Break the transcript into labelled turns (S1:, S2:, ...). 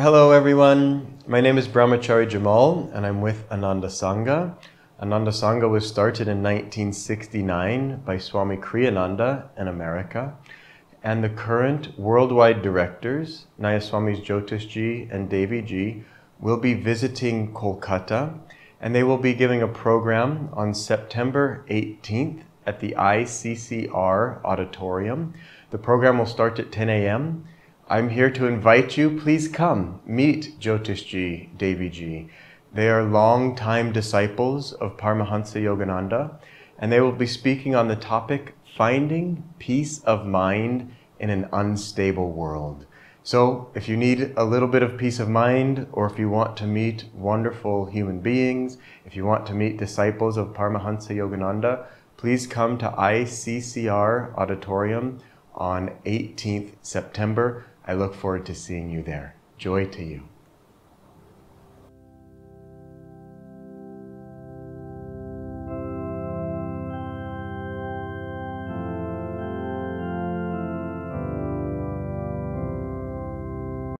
S1: Hello, everyone. My name is Brahmachari Jamal, and I'm with Ananda Sangha. Ananda Sangha was started in 1969 by Swami Kriyananda in America. And the current worldwide directors, Nayaswamis Jyotishji and Devi Ji, will be visiting Kolkata, and they will be giving a program on September 18th at the ICCR auditorium. The program will start at 10 a.m. I'm here to invite you. Please come meet Jyotishji, Deviji. They are long-time disciples of Paramhansa Yogananda, and they will be speaking on the topic Finding Peace of Mind in an Unstable World. So, if you need a little bit of peace of mind, or if you want to meet wonderful human beings, if you want to meet disciples of Paramhansa Yogananda, please come to ICCR Auditorium on 18th September. I look forward to seeing you there. Joy to you.